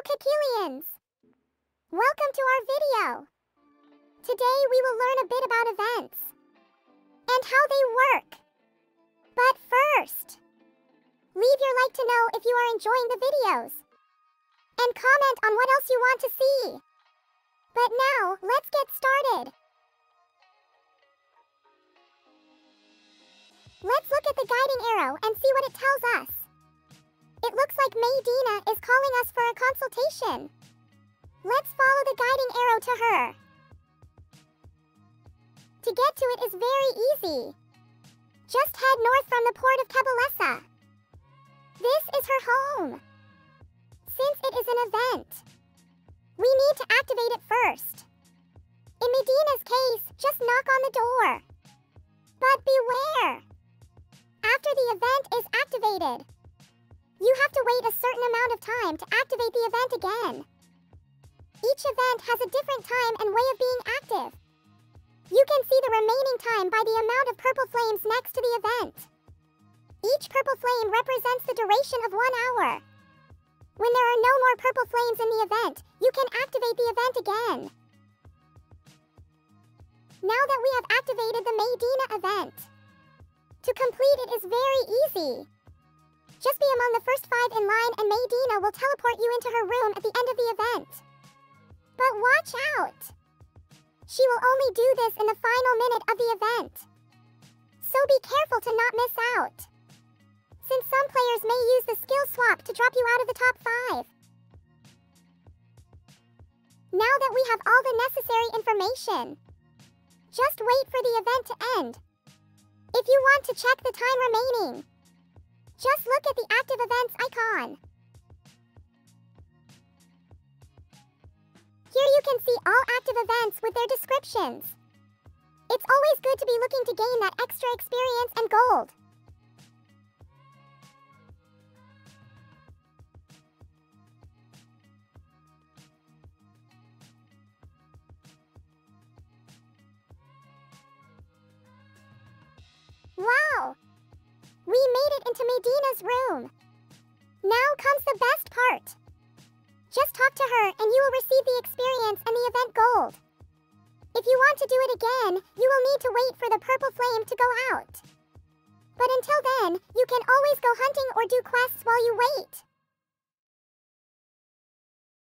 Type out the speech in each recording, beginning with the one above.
Kikilians! Welcome to our video. Today we will learn a bit about events and how they work. But first, leave your like to know if you are enjoying the videos and comment on what else you want to see. But now, let's get started. Let's look at the guiding arrow and see what it tells us. It looks like Maydina is calling us for a consultation. Let's follow the guiding arrow to her. To get to it is very easy. Just head north from the port of Kebalesa. This is her home. Since it is an event, we need to activate it first. In Medina's case, just knock on the door. But beware! After the event is activated, have to wait a certain amount of time to activate the event again. Each event has a different time and way of being active. You can see the remaining time by the amount of purple flames next to the event. Each purple flame represents the duration of one hour. When there are no more purple flames in the event, you can activate the event again. Now that we have activated the Maydina event, to complete it is very easy. Just be among the first five in line and Maydina will teleport you into her room at the end of the event. But watch out! She will only do this in the final minute of the event. So be careful to not miss out. Since some players may use the skill swap to drop you out of the top five. Now that we have all the necessary information, just wait for the event to end. If you want to check the time remaining, just look at the active events icon. Here you can see all active events with their descriptions. It's always good to be looking to gain that extra experience and gold. Into Maydina's room. Now comes the best part. Just talk to her and you will receive the experience and the event gold. If you want to do it again, you will need to wait for the purple flame to go out. But until then, you can always go hunting or do quests while you wait.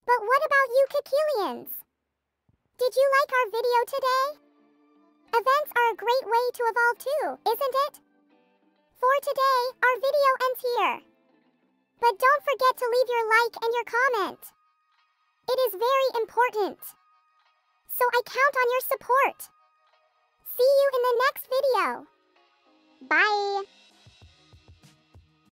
But what about you Kikilians? Did you like our video today? Events are a great way to evolve too, isn't it? Today, our video ends here. But don't forget to leave your like and your comment. It is very important. So I count on your support. See you in the next video. Bye.